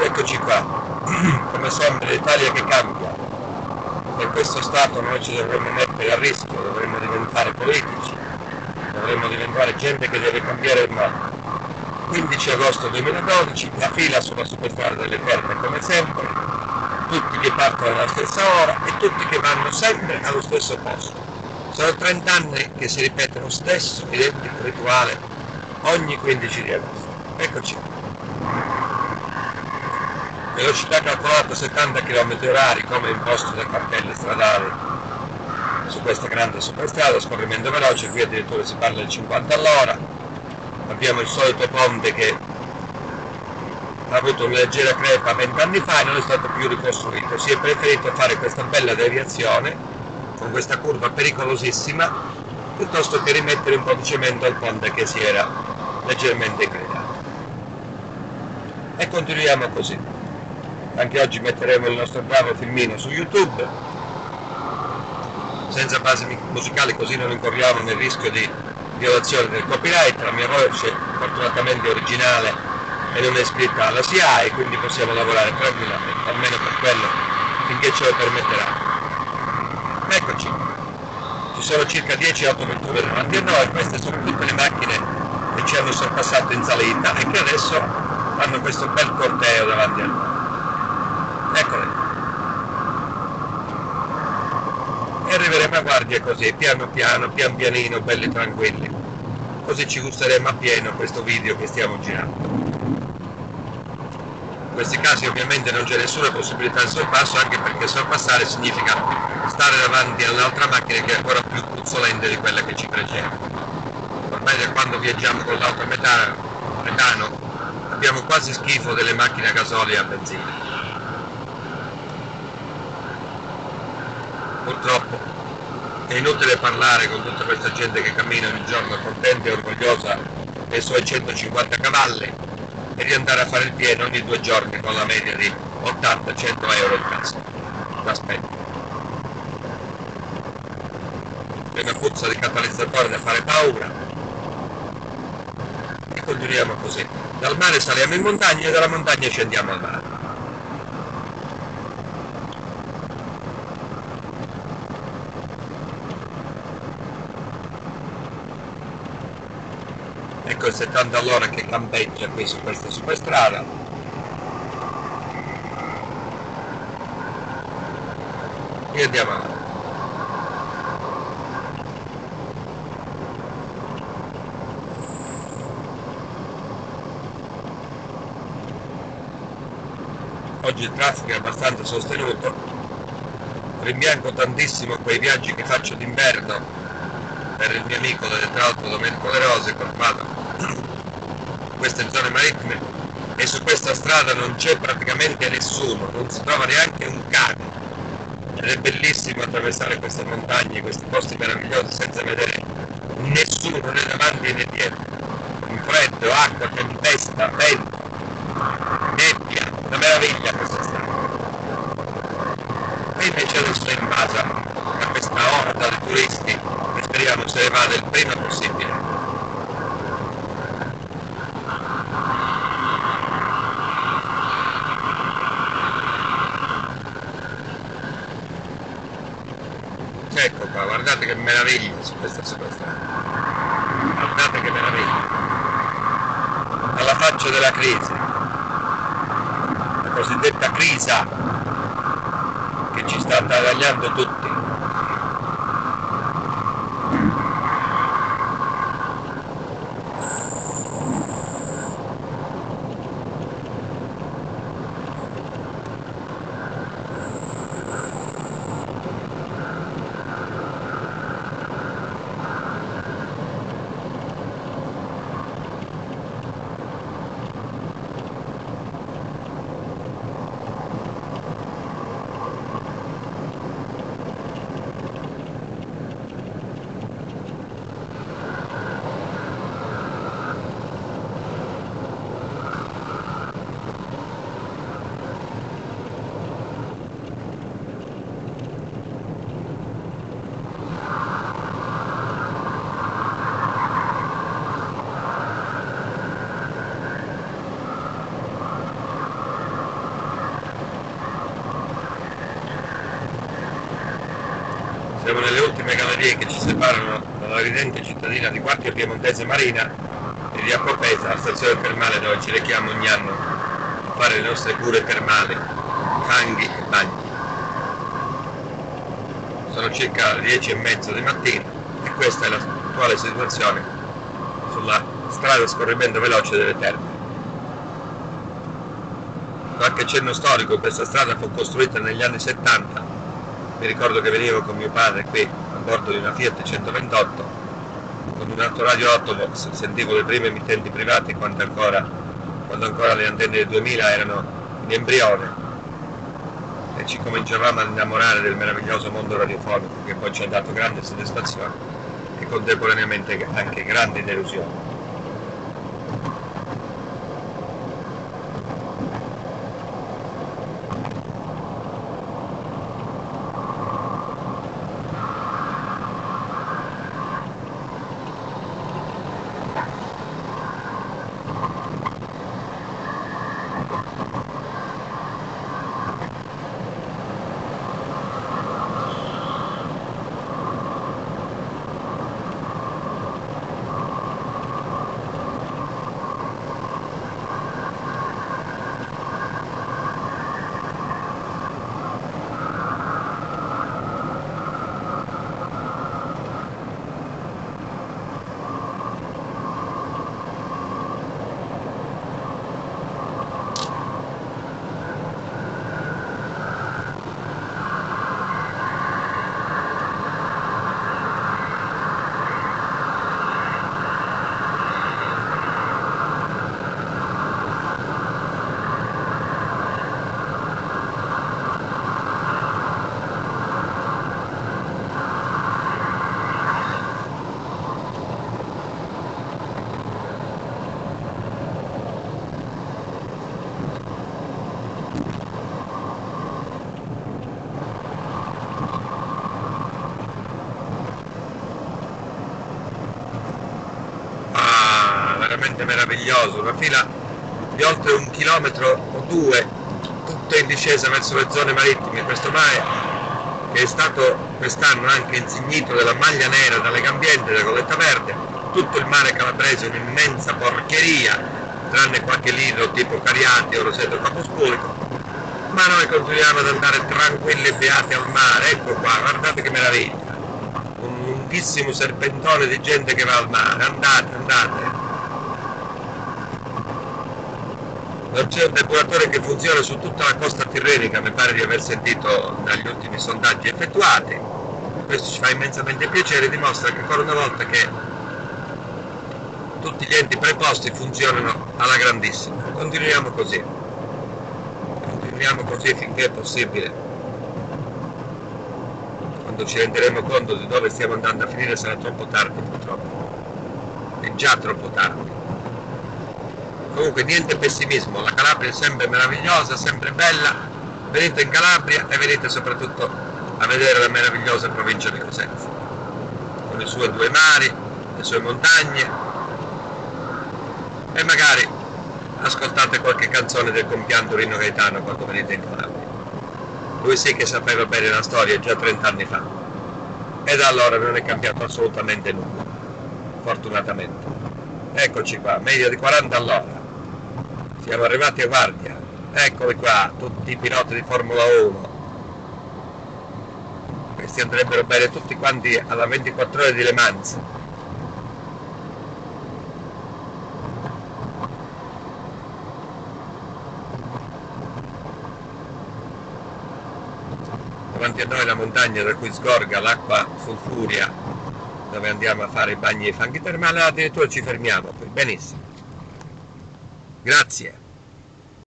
Eccoci qua, come sempre l'Italia che cambia. In questo Stato noi ci dovremmo mettere a rischio, dovremmo diventare politici, dovremmo diventare gente che deve cambiare il mondo. 15 agosto 2012, la fila sulla superstrada delle Terme come sempre, tutti che partono alla stessa ora e tutti che vanno sempre allo stesso posto. Sono 30 anni che si ripete lo stesso identico rituale ogni 15 di agosto. Eccoci. Velocità calcolata 70 km h come imposto dai cartelli stradali su questa grande superstrada, scorrimento veloce, qui addirittura si parla di 50 all'ora. Abbiamo il solito ponte che ha avuto una leggera crepa vent'anni fa e non è stato più ricostruito. Si è preferito fare questa bella deviazione con questa curva pericolosissima piuttosto che rimettere un po' di cemento al ponte che si era leggermente inclinato. E continuiamo così. Anche oggi metteremo il nostro bravo filmino su YouTube, senza base musicale così non incorriamo nel rischio di violazione del copyright, la mia voce fortunatamente originale e non è iscritta alla SIAE, quindi possiamo lavorare tranquillamente, almeno per quello, finché ce lo permetterà. Eccoci, ci sono circa 10 autovetture davanti a noi, queste sono tutte le macchine che ci hanno sorpassato in salita e che adesso fanno questo bel corteo davanti a noi. Eccole. E arriveremo a guardia così, piano piano, pian pianino, belli tranquilli. Così ci gusteremo a pieno questo video che stiamo girando. In questi casi ovviamente non c'è nessuna possibilità di sorpasso, anche perché sorpassare significa stare davanti all'altra macchina che è ancora più puzzolente di quella che ci precede. Ormai da quando viaggiamo con l'auto metano abbiamo quasi schifo delle macchine a gasolio e a benzina. Purtroppo è inutile parlare con tutta questa gente che cammina ogni giorno contenta e orgogliosa dei suoi 150 cavalli e di andare a fare il pieno ogni due giorni con la media di 80-100 euro in tasca. L'aspetto. C'è una puzza di catalizzatore da fare paura. E continuiamo così. Dal mare saliamo in montagna e dalla montagna scendiamo al mare. Ecco il 70 all'ora che campeggia qui su questa superstrada. E andiamo avanti. Oggi il traffico è abbastanza sostenuto. Rimpiango tantissimo quei viaggi che faccio d'inverno per il mio amico tra l'altro Domenico Le Rose col vado queste zone marittime e su questa strada non c'è praticamente nessuno, non si trova neanche un cane. Ed è bellissimo attraversare queste montagne, questi posti meravigliosi senza vedere nessuno né davanti né dietro. Un freddo, acqua, tempesta, vento, nebbia, una meraviglia questa strada. E invece adesso è invasa da questa orda di turisti e speriamo se ne vada il prima possibile. Ecco qua, guardate che meraviglia su questa superstrada. Guardate che meraviglia. Alla faccia della crisi. La cosiddetta crisa che ci sta attanagliando tutti. Siamo nelle ultime gallerie che ci separano dalla ridente cittadina di Quartier Piemontese Marina e di Appopesa, stazione termale dove ci rechiamo ogni anno a fare le nostre cure termali, fanghi e bagni. Sono circa le 10 e mezzo di mattina e questa è l'attuale situazione sulla strada scorrimento veloce delle terme. Qualche cenno storico, questa strada fu costruita negli anni 70, mi ricordo che venivo con mio padre qui a bordo di una Fiat 128 con un autoradio Autobox, sentivo le prime emittenti private quando ancora, quando ancora le antenne del 2000 erano in embrione e ci cominciavamo ad innamorare del meraviglioso mondo radiofonico che poi ci ha dato grande soddisfazione e contemporaneamente anche grandi delusioni. ハハハハ! Veramente meraviglioso, una fila di oltre un chilometro o due, tutte in discesa verso le zone marittime, questo mare che è stato quest'anno anche insignito della maglia nera dalle Gambiente, della Colletta Verde, tutto il mare calabrese è un'immensa porcheria, tranne qualche lido tipo Cariati o Roseto Capusculico, ma noi continuiamo ad andare tranquilli e beati al mare, ecco qua, guardate che meraviglia, un lunghissimo serpentone di gente che va al mare, andate, andate, non c'è un depuratore che funziona su tutta la costa tirrenica, mi pare di aver sentito dagli ultimi sondaggi effettuati. Questo ci fa immensamente piacere e dimostra che ancora una volta che tutti gli enti preposti funzionano alla grandissima. Continuiamo così. Continuiamo così finché è possibile. Quando ci renderemo conto di dove stiamo andando a finire sarà troppo tardi purtroppo. È già troppo tardi comunque niente pessimismo, la Calabria è sempre meravigliosa, sempre bella, venite in Calabria e venite soprattutto a vedere la meravigliosa provincia di Cosenza, con i suoi due mari, le sue montagne. E magari ascoltate qualche canzone del compianto Rino Gaetano quando venite in Calabria. Lui sì che sapeva bene la storia già 30 anni fa. E da allora non è cambiato assolutamente nulla, fortunatamente. Eccoci qua, meglio di 40 all'ora siamo arrivati a guardia eccoli qua tutti i piloti di Formula 1 questi andrebbero bene tutti quanti alla 24 ore di Le Mans. Davanti a noi la montagna da cui sgorga l'acqua sulfuria dove andiamo a fare i bagni e fanghi termali. Addirittura ci fermiamo qui. Benissimo Grazie.